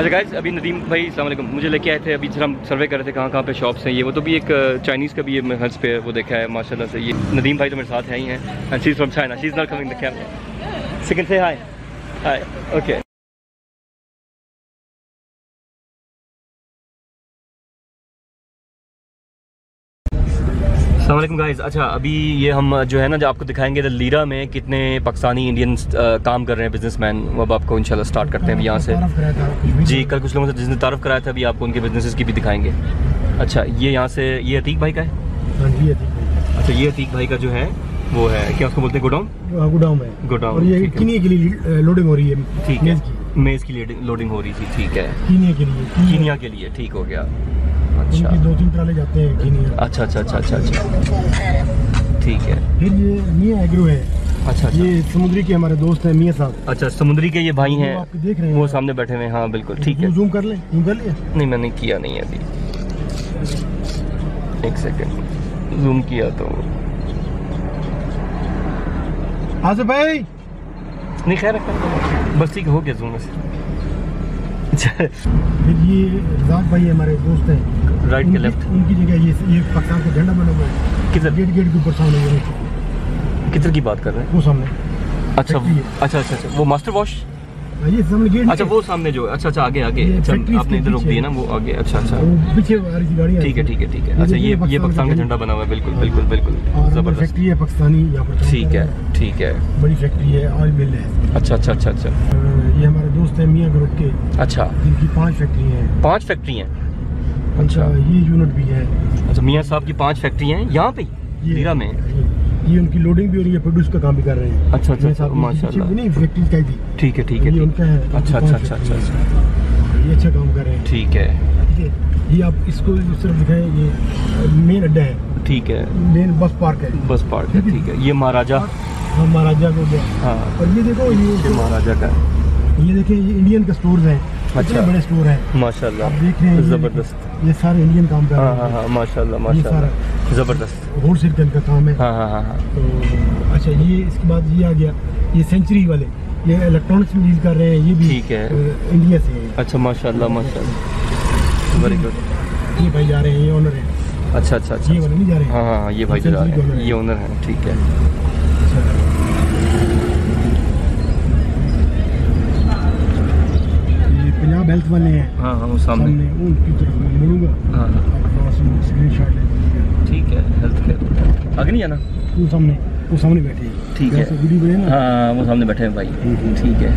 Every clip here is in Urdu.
اچھا گائز ابھی ندیم بھائی، السلام علیکم۔ مجھے لے کے آئے تھے، ابھی سر ہم سروے کر رہے تھے، کہاں کہاں پہ شاپس ہیں، یہ وہ تو بھی ایک چائنیز کا بھی یہ ہنس پہ وہ دیکھا ہے ماشاء اللہ سے۔ یہ ندیم بھائی تو میرے ساتھ ہیں ہی ہیں and she's from China she's not coming the camera second سے ہائے ہائے اوکے السلام علیکم گائز اچھا ابھی یہ ہم جو ہے نا جو آپ کو دکھائیں گے لیرا میں کتنے پاکستانی انڈینس کام کر رہے ہیں بزنس مین وہ اب آپ کو انشاءاللہ سٹارٹ کرتے ہیں ابھی یہاں سے۔ جی کل کچھ لوگوں سے جس نے تعارف کرایا تھا ابھی آپ کو ان کے بزنسز کی بھی دکھائیں گے۔ اچھا یہ یہاں سے یہ عتیق بھائی کا ہے؟ اچھا یہ عتیق بھائی کا جو ہے وہ ہے کیا اس کو بولتے ہیں؟ گوڈاؤن گوڈاؤن میں گوڈاؤن اور یہ ہے۔ کے لیے لوڈنگ ہو رہی ہے ٹھیک ہے۔ میز کی۔ لوڈنگ ہو رہی تھی ٹھیک ہے۔ کینیا کے لیے کینیا کے لیے ٹھیک ہو گیا۔ اچھا۔ دو تین ٹرالے جاتے ہیں اچھا اچھا اچھا اچھا اچھا۔ ٹھیک ہے۔ پھر یہ میاں ایگرو ہے۔ اچھا اچھا۔ یہ سمندری کے ہمارے دوست ہیں میاں صاحب۔ اچھا سمندری کے یہ بھائی ہیں۔ دیکھ رہے ہیں۔ وہ سامنے بیٹھے ہوئے ہیں۔ ہاں بالکل ٹھیک ہے۔ زوم کر لیں۔ زوم کر لیں۔ نہیں میں نے کیا نہیں ابھی۔ ایک سیکنڈ۔ زوم کیا تو۔ آصف بھائی۔ نہیں خیر بس ٹھیک ہو گیا زوم۔ میں سے پھر یہ رزاق بھائی ہمارے دوست ہیں۔ رائٹ کے لیفٹ ان کی جگہ یہ یہ پاکستان کا جھنڈا بنا ہوا ہے۔ کدھر؟ گیٹ گیٹ کے اوپر سامنے یہ کدھر کی بات کر رہے ہیں؟ وہ سامنے۔ اچھا۔ اچھا اچھا اچھا وہ ماسٹر واش ہاں، یہ سامنے گیٹ اچھا وہ سامنے جو اچھا اچھا آگے آگے۔ اچھا آپ نے ادھر روک دیا نا وہ آگے۔ اچھا اچھا۔ پیچھے ٹھیک ہے ٹھیک ہے ٹھیک ہے۔ اچھا یہ یہ پاکستان کا جھنڈا بنا ہوا ہے۔ بالکل بالکل بالکل۔ اور زبردست۔ فیکٹری ہے پاکستانی یہاں پر کام ٹھیک ہے۔ ٹھیک ہے۔ بڑی فیکٹری ہے آئل مل ہے۔ اچھا اچھا اچھا اچھا۔ یہ ہمارے دوست ہیں میاں گروپ کے۔ اچھا۔ جن کی پانچ فیکٹری ہیں۔ پانچ فیکٹری ہیں؟ اچھا یہ یونٹ بھی ہے۔ اچھا میاں صاحب کی پانچ فیکٹری ہیں یہاں پہ یہ لیرا میں؟ یہ ان کی لوڈنگ بھی ہو رہی ہے پروڈیوس کا کام بھی کر رہے ہیں۔ اچھا اچھا ماشاء اللہ نہیں فیکٹری کا تھی۔ ٹھیک ہے ٹھیک ہے یہ ان ٹھیک کا ہے۔ اچھا اچھا اچھا اچھا۔ اچھا یہ اچھا کام کر رہے ہیں۔ ٹھیک ہے۔ یہ آپ اس کو صرف دکھائیں یہ مین اڈا ہے۔ ٹھیک ہے۔ مین بس پارک ہے۔ بس پارک ہے ٹھیک ہے۔ یہ مہاراجا ہاں مہاراجا کو گیا ہاں۔ اور یہ دیکھو یہ مہاراجا کا ہے۔ یہ دیکھیں یہ انڈین کا سٹورز ہیں اچھا۔ بڑے سٹور ہیں۔ ماشاء آپ دیکھ رہے ہیں اللہ زبردست۔ یہ سارے انڈین کام کر ہاں رہے ہاں ہیں ہاں ماشاء اللہ ماشاء اللہ زبردست۔ ہول سیل کا ان کا کام ہے۔ ہاں ہاں ہاں ہاں۔ تو اچھا یہ اس کے بعد یہ آ گیا یہ سینچری والے۔ یہ الیکٹرانکس میں ڈیل کر رہے ہیں یہ بھی ٹھیک ہے۔ انڈیا سے ہیں۔ اچھا ماشاء اللہ ماشاء اللہ ویری گڈ یہ بھائی جا رہے ہیں یہ آنر ہے اچھا اچھا اچھا یہ والے نہیں جا رہے۔ ہاں ہاں ہاں یہ بھائی جا رہے ہیں۔ یہ اونر ہیں ٹھیک ہے۔ ہیلتھ والے ہیں ہاں ہاں سامنے۔ ان کی طرف میں مڑوں گا۔ ہاں ہاں۔ اسکرین شاٹ لے ٹھیک ہے ہیلتھ کیئر آگے نہیں جانا؟ وہ سامنے وہ سامنے بیٹھے۔ ہیں ٹھیک ہے۔ بنے نا۔ ہاں وہ سامنے بیٹھے ہیں بھائی۔ ٹھیک ہے۔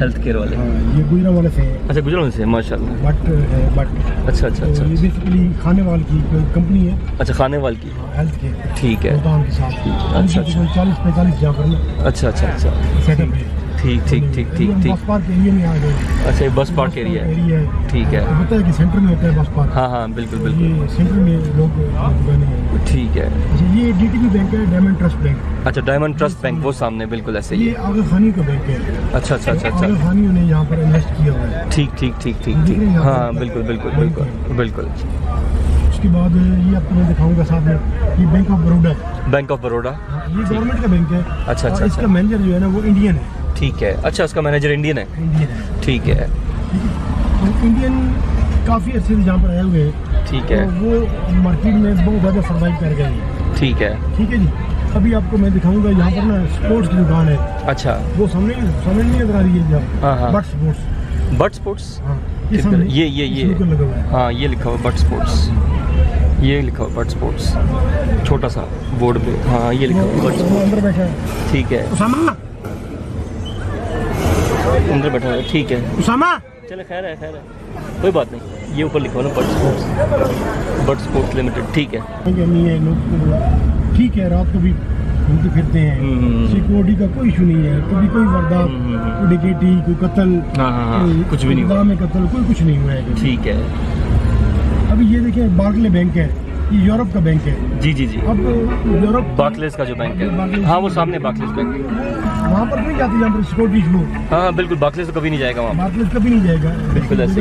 ہیلتھ کیئر والے۔ ہاں یہ گجرا والے سے اچھا گجرال سے ماشاء اللہ بٹ بٹ۔ اچھا اچھا اچھا یہ بیسیکلی کھانے وال کی کمپنی ہے۔ اچھا کھانے وال کی۔ ہیلتھ کیئر ٹھیک ہے۔ اچھا، اچھا۔ چالیس پینتالیس جہاں پر نا اچھا اچھا اچھا۔ ٹھیک ٹھیک ٹھیک ٹھیک ٹھیک بس پارک ایریا میں آ گئے۔ اچھا بس پارک ایریا ہے ٹھیک ہے۔ پتہ ہے کہ سینٹر میں ہوتا ہے بس پارک؟ ہاں ہاں بالکل بالکل۔ سینٹر میں لوگ ٹھیک ہے۔ اچھا یہ ڈی ٹی پی بینک ہے ڈائمنڈ ٹرسٹ بینک اچھا ڈائمنڈ ٹرسٹ بینک وہ سامنے بالکل ایسے ہی۔ یہ آغا خانی کا بینک ہے۔ اچھا اچھا اچھا آغا اچھا خانیوں نے یہاں پر انویسٹ کیا ہوا ہے۔ ٹھیک ٹھیک ٹھیک ٹھیک ٹھیک۔ ہاں بالکل بالکل بالکل بالکل۔ اس کے بعد یہ آپ کو میں دکھاؤں گا ساتھ میں یہ bank of Baroda bank of Baroda یہ گورنمنٹ کا بینک ہے۔ اچھا، اچھا، اس کا اچھا۔ مینیجر جو ہے نا وہ انڈین ہے۔ ٹھیک ہے۔ اچھا اس کا مینیجر انڈین ہے۔ انڈین ہے۔ ٹھیک ہے۔ انڈین کافی عرصے سے جہاں پر آئے ہوئے ہیں۔ ٹھیک ہے۔ وہ مارکیٹ میں بہت زیادہ سروائیو کر گئے ہیں۔ ٹھیک ہے۔ ٹھیک ہے جی۔ ابھی آپ کو میں دکھاؤں گا یہاں پر نا اسپورٹس کی دکان ہے۔ اچھا۔ وہ سامنے سامنے نہیں نظر آ رہی ہے۔ جہاں بٹ اسپورٹس بٹ سپورٹس ہاں یہ یہ یہ ہاں یہ لکھا ہوا بٹ سپورٹس یہ لکھا ہوا بٹ سپورٹس چھوٹا سا بورڈ پہ۔ ہاں یہ لکھا ہوا بٹ ہے۔ ٹھیک ہے۔ اندر بیٹھا ہوا ہے۔ ٹھیک ہے۔ اسامہ! چلے خیر ہے خیر ہے۔ کوئی بات نہیں۔ یہ اوپر لکھا ہوا نا Butt sports Butt sports limited ٹھیک ہے۔ ہے ٹھیک ہے رات کو بھی گھومتے پھرتے ہیں۔ سیکورٹی کا کوئی ایشو نہیں ہے۔ کبھی کوئی ہوں۔ کوئی ڈکیٹی کوئی قتل ہاں ہاں ہاں۔ کچھ بھی نہیں۔ میں قتل کوئی کچھ نہیں ہوا ہے۔ ٹھیک ہے۔ ابھی یہ دیکھیں بارکلے بینک ہے۔ یہ یورپ کا بینک ہے۔ جی جی جی۔ اب یورپ باکلیس کا جو بینک ہے۔ ہاں وہ سامنے باکلیس بینک وہاں پر نہیں جاتی جہاں پر سیکورٹی شو ہاں بالکل باکلیس کبھی نہیں جائے گا وہاں باکلیس کبھی نہیں جائے گا۔ بالکل ایسے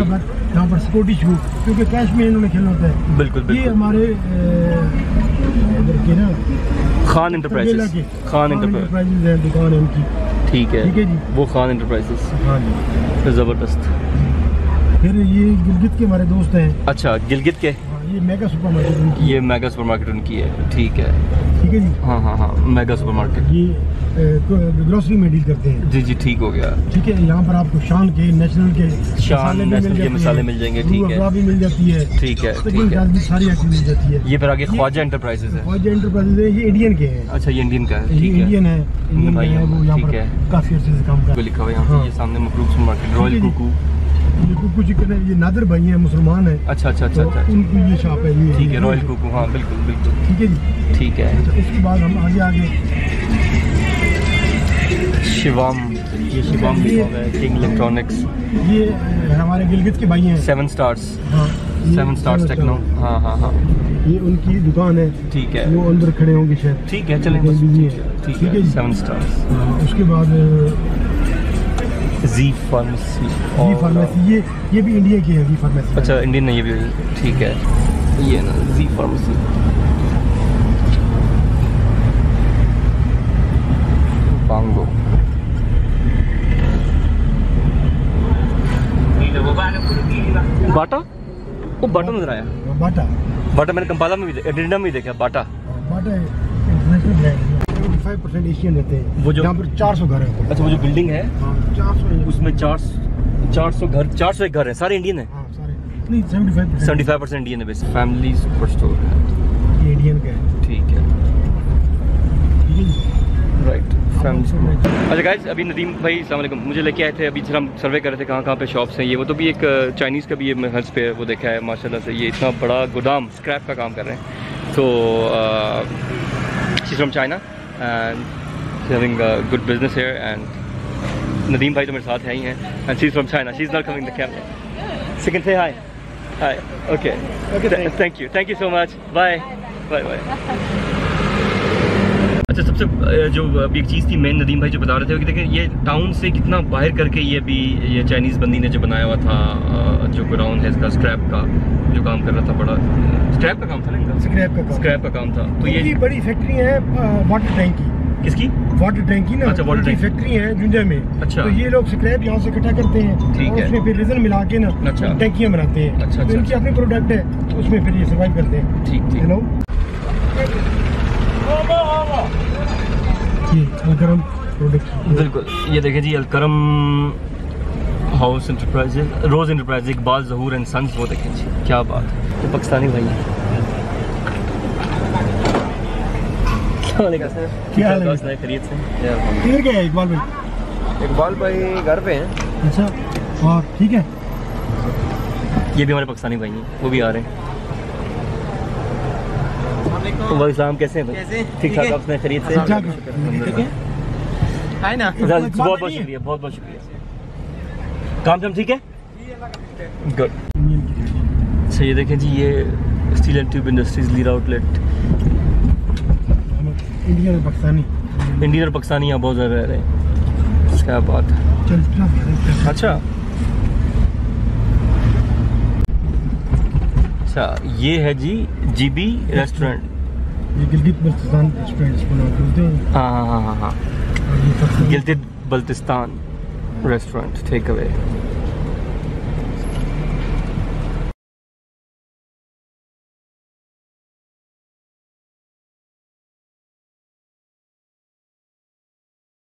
جہاں پر سیکورٹی شو کیونکہ کیش میں انہوں نے کھیلنا ہوتا ہے۔ بالکل یہ ہمارے خان انٹرپرائز خان انٹرپرائز ہے دکان ان کی۔ ٹھیک ہے۔ جی۔ وہ خان انٹرپرائز ہاں جی۔ زبردست۔ پھر یہ گلگت کے ہمارے دوست ہیں۔ اچھا گلگت کے؟ یہ میگا سپر مارکیٹ ان کی ہے. ٹھیک ہے. ٹھیک ہے جی؟ ہاں ہاں ہاں. میگا سپر مارکیٹ یہ گروسری میں ڈیل کرتے ہیں. جی جی ٹھیک ہو گیا. ٹھیک ہے یہاں پر آپ کو شان کے نیشنل کے شان نیشنل کے مسالے مل جائیں گے ٹھیک ہے. بھی مل جاتی ہے. ٹھیک ہے ساری آئٹم مل جاتی ہے. یہ پھر آگے خواجہ انٹرپرائزز ہے خواجہ انٹرپرائزز ہے یہ انڈین کے ہیں. اچھا یہ انڈین کا ہے. یہ انڈین ہے. انڈین ہے وہ یہاں پر کافی عرصے سے کام کر لکھا ہوا ہے یہاں پہ یہ سامنے مفروب سپر مارکیٹ رائل کوکو یہ کچھ یہ نادر بھائی ہیں مسلمان ہیں۔ اچھا اچھا اچھا،, اچھا اچھا ان کو یہ شاپ ہے یہ ٹھیک ہے رائل کوکو ہاں بالکل بالکل۔ ٹھیک ہے جی؟ ٹھیک ہے۔ اچھا، اس کے بعد ہم آگے آگے۔ شیوام یہ شیوام بھی ہے کنگ الیکٹرانکس یہ ہمارے گلگت کے بھائی ہیں۔ Seven stars seven stars techno ہاں ہاں ہاں۔ یہ ان کی دکان ہے۔ ٹھیک ہے۔ وہ اندر کھڑے ہوں گے شاید۔ ٹھیک ہے چلیں۔ ٹھیک ہے سیون سٹارز جی؟ ہاں، اس کے بعد زی فارمیسی زی فارمیسی یہ یہ بھی انڈیا کی ہے زی فارمیسی۔ اچھا انڈین نہیں یہ بھی ٹھیک ہے۔ یہ نا زی فارمیسی۔ بانگو۔ باٹا؟ وہ باٹا نظر آیا۔ باٹا۔ باٹا میں نے کمپالا میں بھی انڈیا میں بھی دیکھا Bata. Bata international brand five percent Asian رہتے ہیں۔ وہ جو یہاں پر چار سو گھر ہیں۔ اچھا وہ جو بلڈنگ ہے؟ ہاں، اس میں چار چار سو گھر چار سو ایک گھر ہیں۔ سارے انڈین ہیں؟ سیونٹی فائیو پرسینٹ انڈین ہے بیس فیملی سپر اسٹور ہے انڈین کا ہے ٹھیک ہے۔ اچھا گائز ابھی ندیم بھائی السلام علیکم۔ مجھے لے کے آئے تھے ابھی جب ہم سروے کر رہے تھے کہاں کہاں پہ شاپس ہیں یہ۔ وہ تو بھی ایک uh, چائنیز کا بھی یہ حرض پہ وہ دیکھا ہے ماشاء اللہ سے۔ یہ اتنا بڑا گودام اسکریپ کا کام کر رہے ہیں۔ تو from China and having good business here and Nadeem بھائی تو میرے ساتھ ہیں ہی ہیں and she's from China she's not coming the camera second سے hi hi okay thank you thank you so much bye bye bye اچھا سب سے جو ابھی ایک چیز تھی مین ندیم بھائی جو بتا رہے تھے کہ دیکھیں یہ ٹاؤن سے کتنا باہر کر کے یہ بھی یہ چائنیز بندی نے جو بنایا ہوا تھا جو گراؤنڈ ہے اس کا اسکریپ کا جو کام کر رہا تھا بڑا اسکریپ کا کام تھا نا ان کا? کام کا اسکریپ کا کام تھا. تو یہ بڑی فیکٹری ہے واٹر ٹینک کی. کس کی? واٹر ٹینک کی نا. اچھا واٹر ٹینک فیکٹری ہے جنجا میں. اچھا. تو یہ لوگ سکریپ یہاں سے اکٹھا کرتے ہیں ٹھیک ہے. اس میں پھر ریزن ملا کے نا اچھا. ٹینکیاں بناتے ہیں. اچھا اچھا ان کی اپنی پروڈکٹ ہے اس میں پھر یہ سروائیو کرتے ہیں. ٹھیک ٹھیک. ہیلو جی الکرم پروڈکٹ بالکل. یہ دیکھیں جی Alkaram house enterprise rose enterprise Iqbal Zahoor and sons وہ دیکھیں جی۔ کیا بات ہے؟ پاکستانی بھائی ہیں۔ اقبال بھائی۔ گھر پہ ہیں۔ اچھا۔ اور ٹھیک ہے۔ یہ بھی ہمارے پاکستانی بھائی ہیں۔ وہ بھی آ رہے ہیں۔ وہ اسلام کیسے ہیں ٹھیک ٹھاک آپ نے خرید سے؟ بہت بہت شکریہ بہت بہت شکریہ۔ کام شام ٹھیک ہے گڈ دیکھیں جی یہ اسٹیل اینڈ ٹیوب انڈسٹریز لیرا آؤٹ لیٹ انڈین اور پاکستانی انڈین اور پاکستانی یہاں بہت زیادہ رہ رہے ہیں۔ کیا بات ہے؟ اچھا۔ اچھا یہ ہے جی جی بی ریسٹورینٹ ہاں ہاں ہاں ہاں ہاں۔ گلگت بلتستان۔ restaurant takeaway.